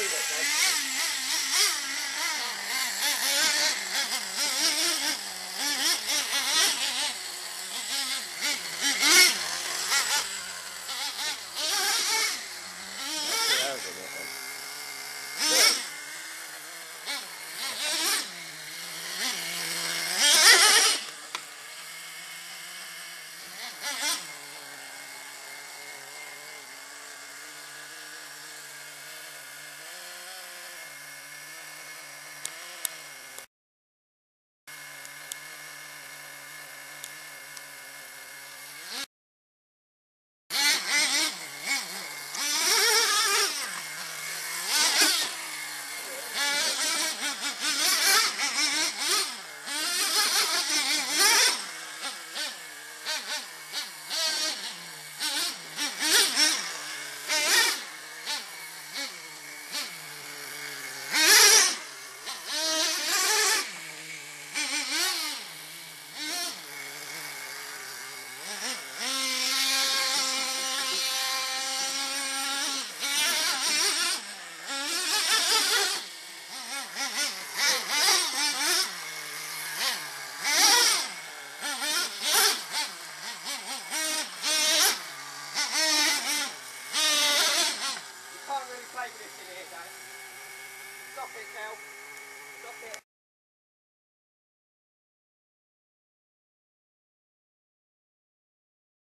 いですね。dangerous in here, Dan. Stop it now. Stop it.